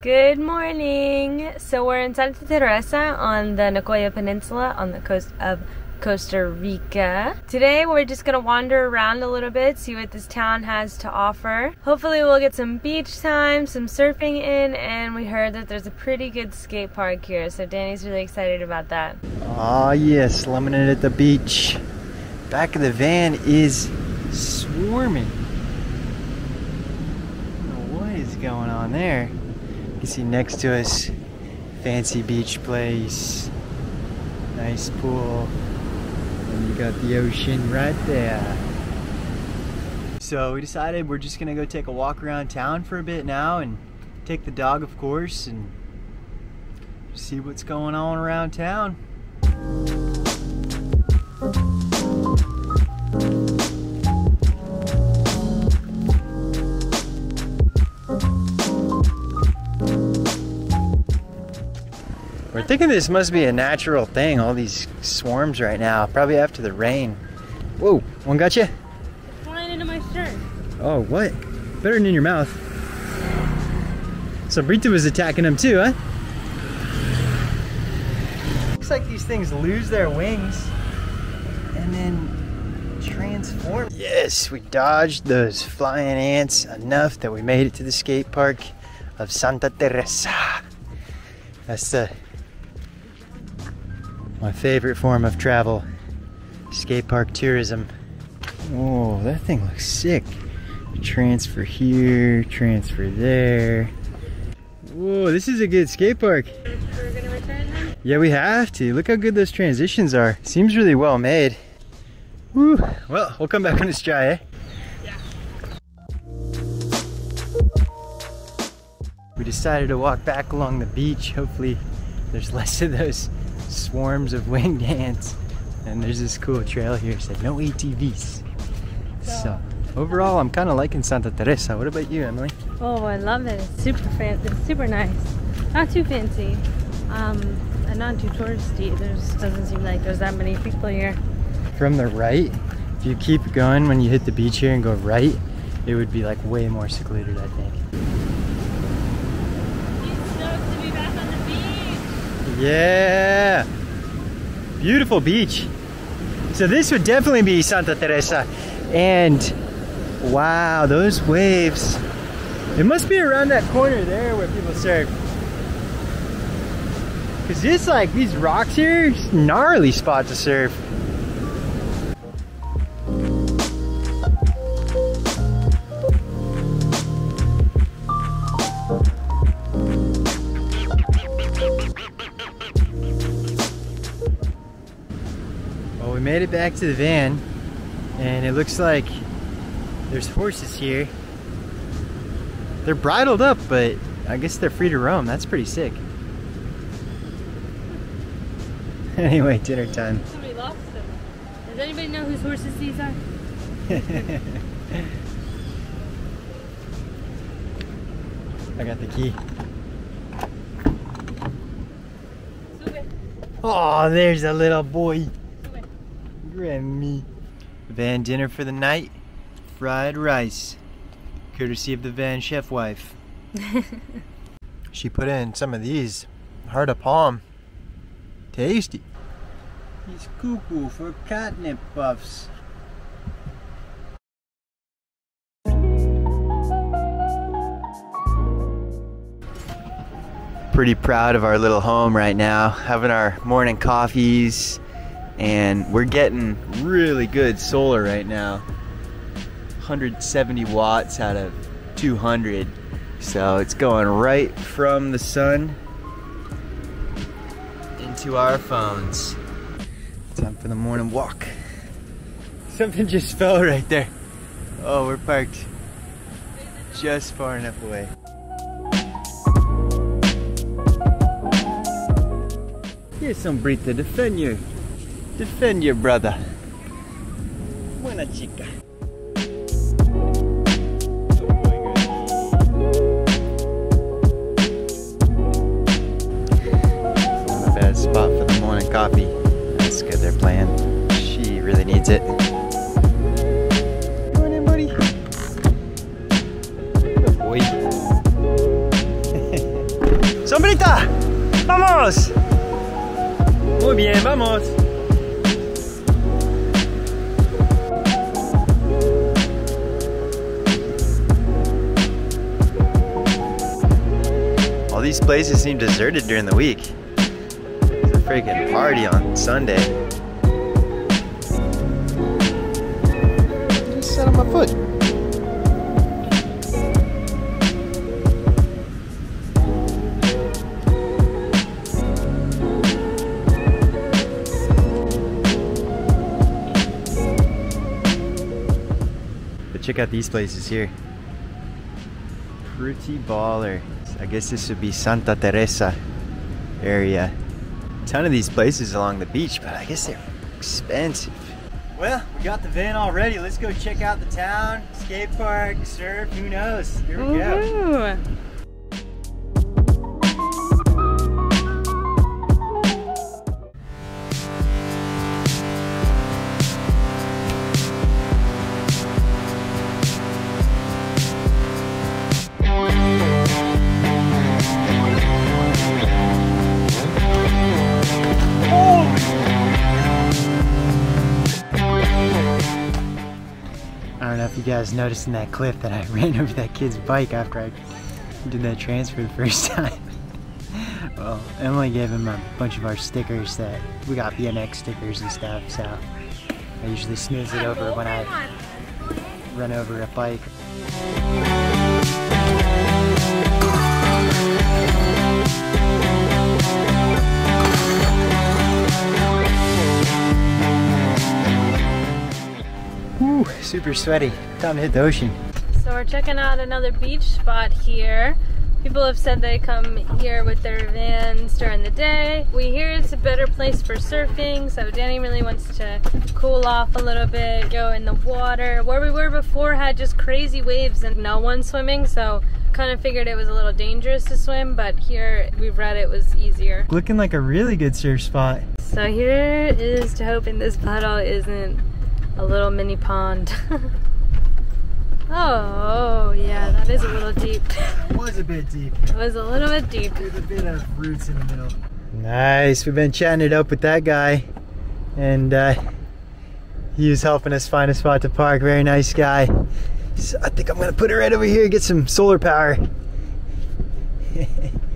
Good morning. So we're in Santa Teresa on the Nicoya Peninsula on the coast of Costa Rica. Today we're just gonna wander around a little bit, see what this town has to offer. Hopefully we'll get some beach time, some surfing in, and we heard that there's a pretty good skate park here, so Danny's really excited about that. Ah yes, it at the beach. Back of the van is swarming. What is going on there. You can see next to us, fancy beach place, nice pool, and you got the ocean right there. So we decided we're just gonna go take a walk around town for a bit now and take the dog, of course, and see what's going on around town. Thinking this must be a natural thing, all these swarms right now, probably after the rain. Whoa, one got you? Flying into my shirt. Oh, what? Better than in your mouth. Sombrita was attacking them too, huh? Looks like these things lose their wings and then transform. Yes, we dodged those flying ants enough that we made it to the skate park of Santa Teresa. That's the my favorite form of travel, skate park tourism. Oh, that thing looks sick. Transfer here, transfer there. Whoa, this is a good skate park. We're gonna return them? Yeah, we have to. Look how good those transitions are. Seems really well made. Woo. Well, we'll come back when it's dry, eh? Yeah. We decided to walk back along the beach. Hopefully there's less of those swarms of winged ants. And there's this cool trail here. Said no ATVs. So overall, I'm kind of liking Santa Teresa. What about you, Emily? Oh, I love it. It's super fancy. It's super nice. Not too fancy, um, and not too touristy. There's doesn't seem like there's that many people here. From the right, if you keep going when you hit the beach here and go right, it would be like way more secluded, I think. He's stoked to be back on the beach. Yeah. Beautiful beach. So this would definitely be Santa Teresa. And wow, those waves. It must be around that corner there where people surf. Cause this like these rocks here, it's gnarly spot to surf. Made it back to the van, and it looks like there's horses here. They're bridled up, but I guess they're free to roam. That's pretty sick. anyway, dinner time. Somebody lost them. Does anybody know whose horses these are? I got the key. Oh, there's a little boy. Sube. Grammy. Van dinner for the night. Fried rice. Courtesy of the van chef wife. she put in some of these. Heart of palm. Tasty. He's cuckoo for catnip puffs. Pretty proud of our little home right now. Having our morning coffees and we're getting really good solar right now. 170 watts out of 200 so it's going right from the sun into our phones. Time for the morning walk. Something just fell right there. Oh we're parked just far enough away. Here's Sombrita defend you Defend your brother. Buena chica. Not a bad spot for the morning coffee. That's good they're playing. She really needs it. Come on in, buddy. Good boy. Sombrita! Vamos! Muy bien, vamos! These places seem deserted during the week. It's a freaking party on Sunday. I Just set on my foot. But check out these places here. Pretty baller. I guess this would be Santa Teresa area. A ton of these places along the beach, but I guess they're expensive. Well, we got the van already. Let's go check out the town, skate park, surf, who knows? Here we go. I noticed in that clip that I ran over that kid's bike after I did that transfer the first time. well, Emily gave him a bunch of our stickers that we got BMX stickers and stuff, so I usually smooth it over when I run over a bike. Super sweaty. Time to hit the ocean. So we're checking out another beach spot here. People have said they come here with their vans during the day. We hear it's a better place for surfing, so Danny really wants to cool off a little bit, go in the water. Where we were before had just crazy waves and no one swimming, so kind of figured it was a little dangerous to swim, but here we've read it was easier. Looking like a really good surf spot. So here is to hoping this puddle isn't a little mini pond. oh, yeah, that is a little deep. It was a bit deep. It was a little bit deep. With a bit of roots in the middle. Nice. We've been chatting it up with that guy. And uh, he was helping us find a spot to park. Very nice guy. So I think I'm going to put it right over here, get some solar power.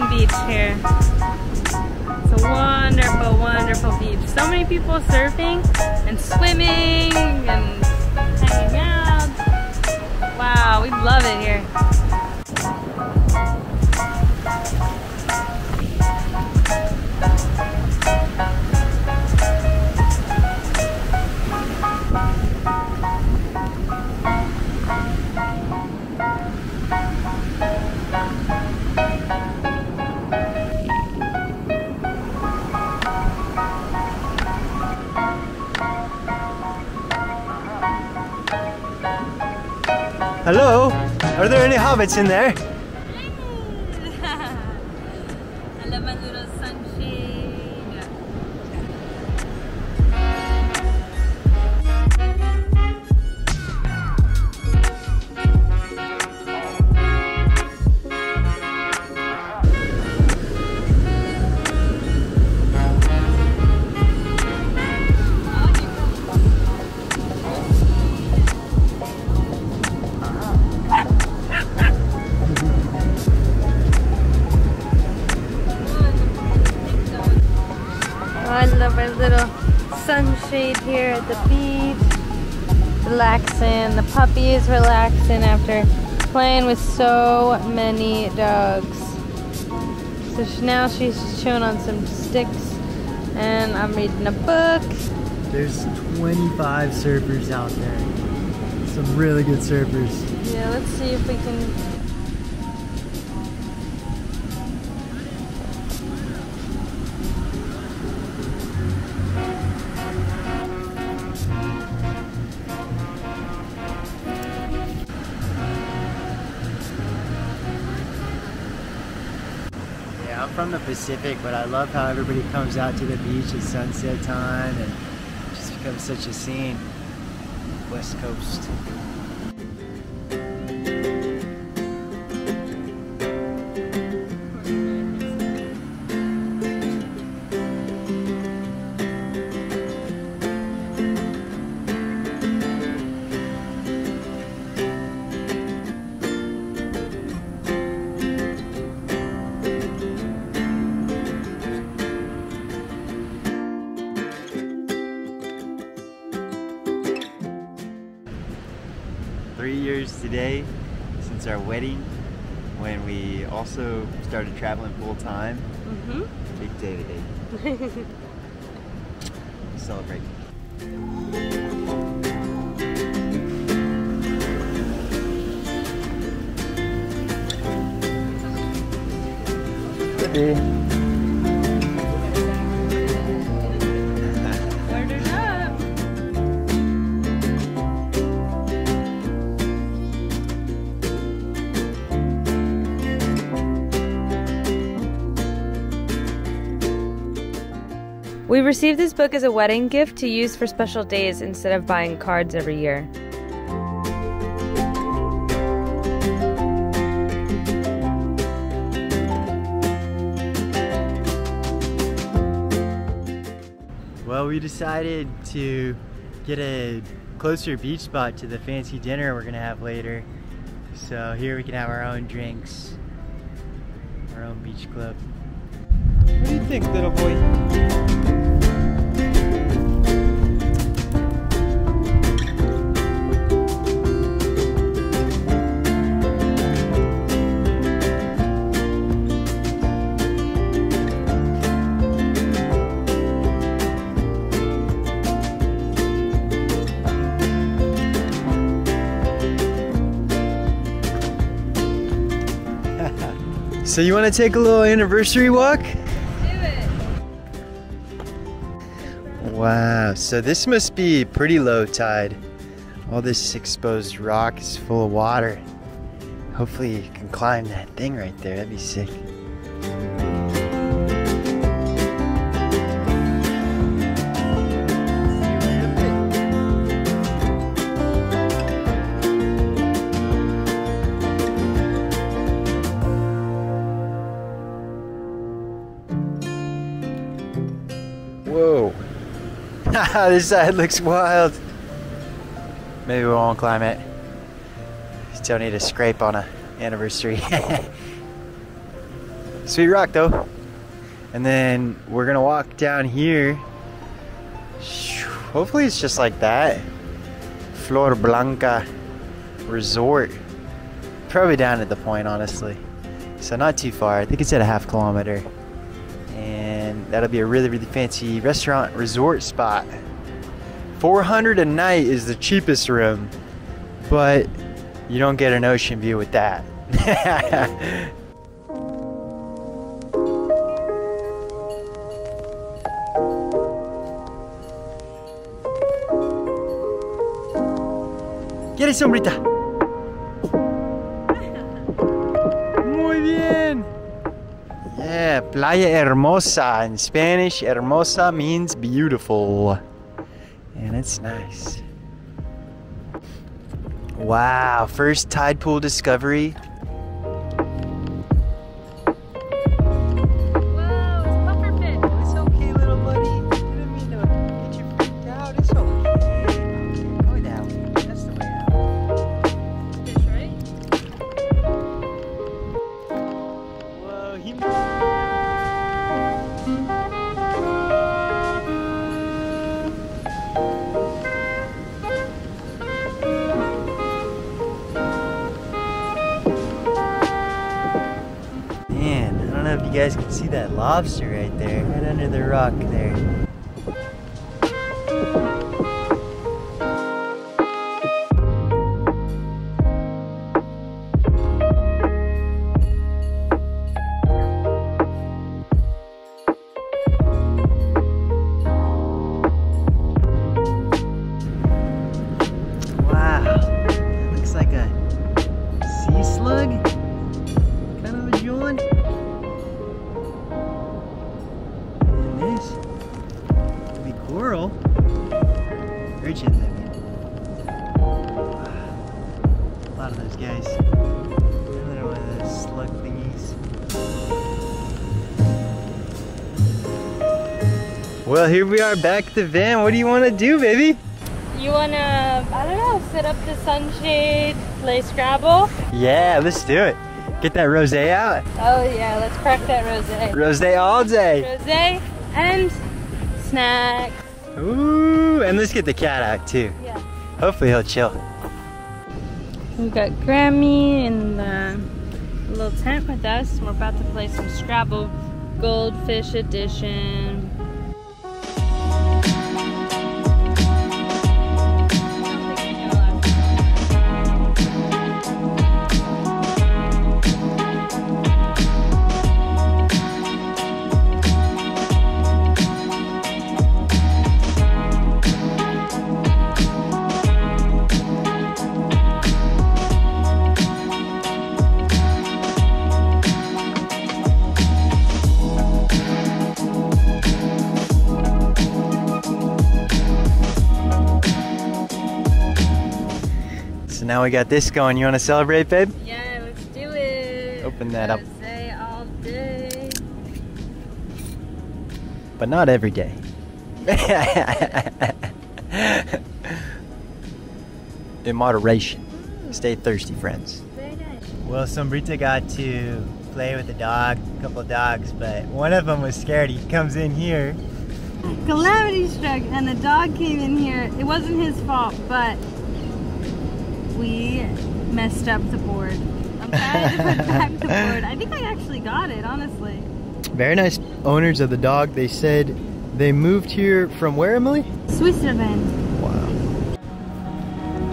beach here. It's a wonderful, wonderful beach. So many people surfing and swimming and hanging out. Wow, we love it here. Hello? Are there any hobbits in there? The beach. Relaxing. The puppy is relaxing after playing with so many dogs. So she, now she's chewing on some sticks and I'm reading a book. There's 25 surfers out there. Some really good surfers. Yeah, let's see if we can. Pacific, but I love how everybody comes out to the beach at sunset time and just becomes such a scene. West Coast. Celebrate. Received this book as a wedding gift to use for special days instead of buying cards every year. Well, we decided to get a closer beach spot to the fancy dinner we're gonna have later. So here we can have our own drinks, our own beach club. What do you think, little boy? So you want to take a little anniversary walk? Do it. Wow, so this must be pretty low tide. All this exposed rock is full of water. Hopefully you can climb that thing right there. That'd be sick. This side looks wild. Maybe we won't climb it. Still need a scrape on a anniversary. Sweet rock though. And then we're gonna walk down here. Hopefully it's just like that. Florblanca Resort. Probably down at the point, honestly. So not too far. I think it's at a half kilometer. And that'll be a really, really fancy restaurant resort spot. 400 a night is the cheapest room, but you don't get an ocean view with that. ¿Quieres sombrita? Muy bien. Yeah, Playa Hermosa. In Spanish, hermosa means beautiful. And it's nice. Wow, first tide pool discovery. Don't know if you guys can see that lobster right there, right under the rock there. Well, here we are back at the van. What do you want to do, baby? You wanna, I don't know, set up the sunshade, play Scrabble? Yeah, let's do it. Get that rosé out. Oh yeah, let's crack that rosé. Rosé all day. Rosé and snacks. Ooh, and let's get the cat out too. Yeah. Hopefully he'll chill. We've got Grammy in the little tent with us. We're about to play some Scrabble Goldfish Edition. Now we got this going. You want to celebrate, babe? Yeah, let's do it. Open that up. Rosé all day. But not every day. In moderation. Stay thirsty, friends. Nice. Well, Sombrita got to play with the dog, a couple of dogs, but one of them was scared. He comes in here. Calamity struck and the dog came in here. It wasn't his fault, but we messed up the board. I'm trying to put back the board. I think I actually got it, honestly. Very nice owners of the dog. They said they moved here from where, Emily? Switzerland. Wow.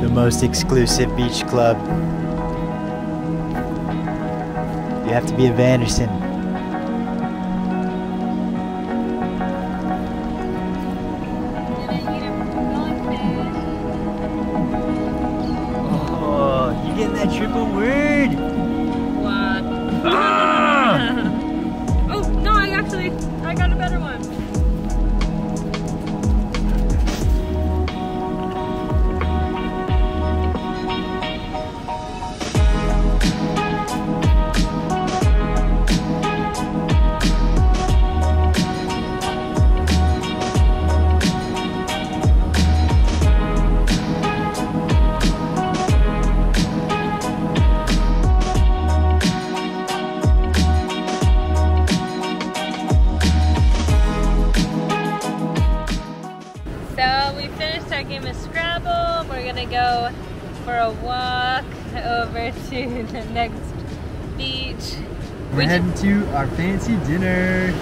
The most exclusive beach club. You have to be a Vanderson. That triple word? Finished our Scrabble. We're gonna go for a walk over to the next beach. We're We heading to our fancy dinner.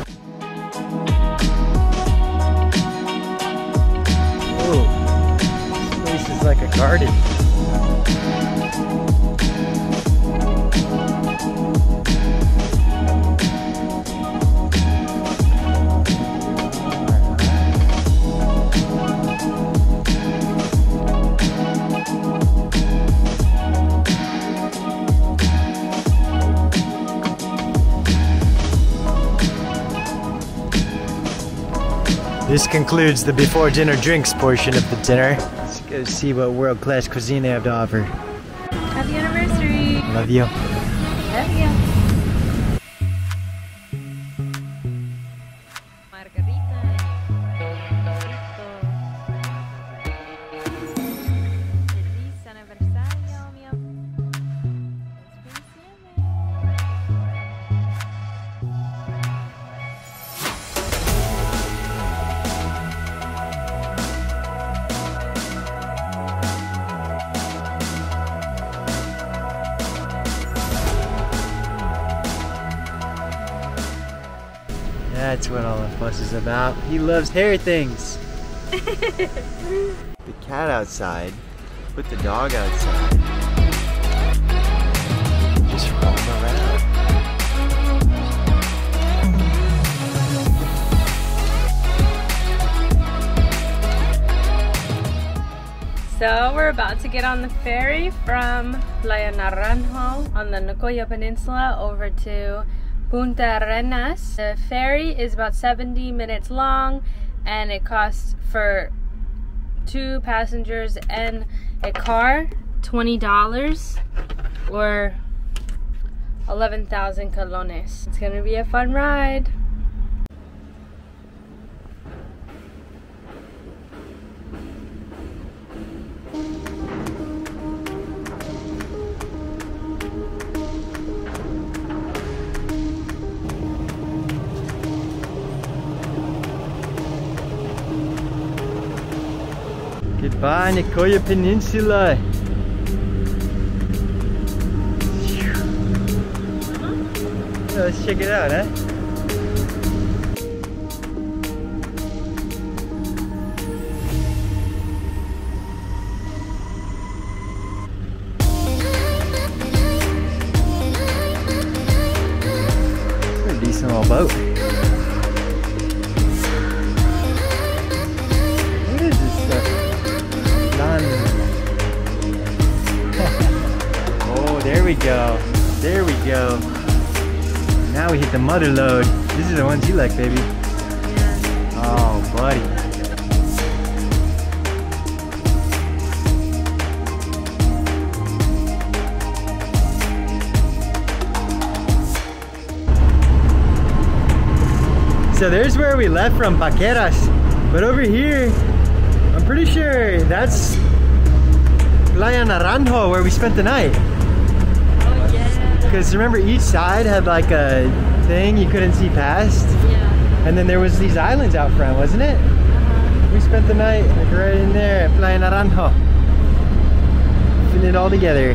Oh, this place is like a garden. This concludes the before dinner drinks portion of the dinner. Let's go see what world class cuisine they have to offer. Happy anniversary! Love you. Love you. About. He loves hair things. the cat outside. Put the dog outside. Just roam around. So we're about to get on the ferry from Playa Naranjo on the Nicoya Peninsula over to Puntarenas. The ferry is about 70 minutes long and it costs for two passengers and a car $20 or 11,000 colones. It's gonna be a fun ride. Goodbye, Nicoya Peninsula. let's check it out, a decent little boat. Go. There we go. Now we hit the mother load. This is the ones you like, baby. Oh, buddy. So there's where we left from Paqueras. But over here, I'm pretty sure that's Playa Naranjo where we spent the night. Because remember, each side had like a thing you couldn't see past. Yeah. And then there was these islands out front, wasn't it? Uh-huh. We spent the night like right in there at Playa Naranjo. Putting it all together.